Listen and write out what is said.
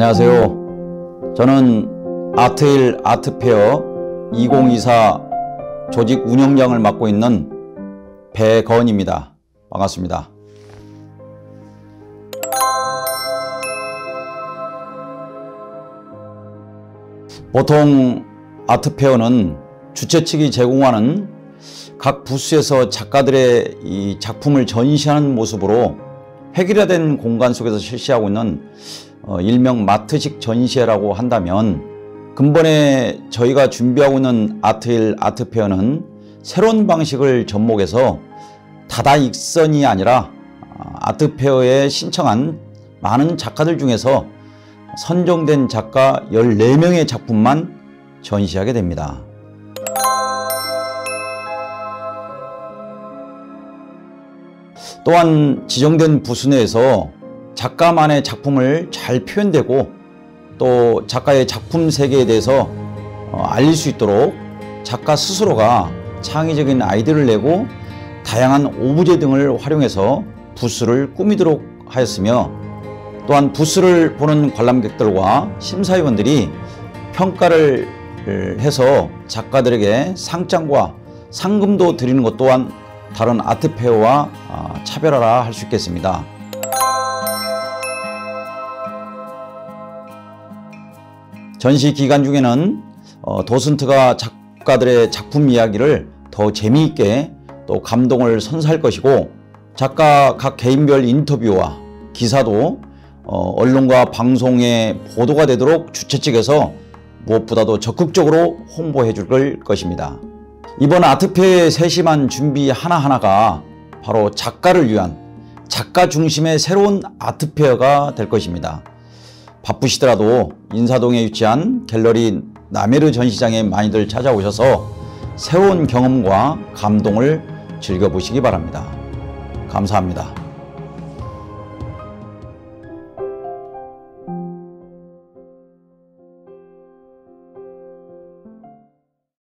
안녕하세요. 저는 아트일 아트페어 2024 조직 운영장을 맡고 있는 배건입니다. 반갑습니다. 보통 아트페어는 주최 측이 제공하는 각 부스에서 작가들의 이 작품을 전시하는 모습으로 획일화된 공간 속에서 실시하고 있는 어, 일명 마트식 전시회라고 한다면 근본에 저희가 준비하고 있는 아트일 아트페어는 새로운 방식을 접목해서 다다익선이 아니라 아, 아트페어에 신청한 많은 작가들 중에서 선정된 작가 14명의 작품만 전시하게 됩니다. 또한 지정된 부수 내에서 작가만의 작품을 잘 표현되고 또 작가의 작품 세계에 대해서 어, 알릴 수 있도록 작가 스스로가 창의적인 아이디어를 내고 다양한 오브제 등을 활용해서 부스를 꾸미도록 하였으며 또한 부스를 보는 관람객들과 심사위원들이 평가를 해서 작가들에게 상장과 상금도 드리는 것 또한 다른 아트페어와 아, 차별화라 할 수 있겠습니다. 전시 기간 중에는 어, 도슨트가 작가들의 작품 이야기를 더 재미있게 또 감동을 선사할 것이고 작가 각 개인별 인터뷰와 기사도 어, 언론과 방송에 보도가 되도록 주최 측에서 무엇보다도 적극적으로 홍보해 줄 것입니다. 이번 아트페의 세심한 준비 하나하나가 바로 작가를 위한 작가 중심의 새로운 아트페어가 될 것입니다. 바쁘시더라도 인사동에 위치한 갤러리 나메르 전시장에 많이들 찾아오셔서 새로운 경험과 감동을 즐겨보시기 바랍니다. 감사합니다.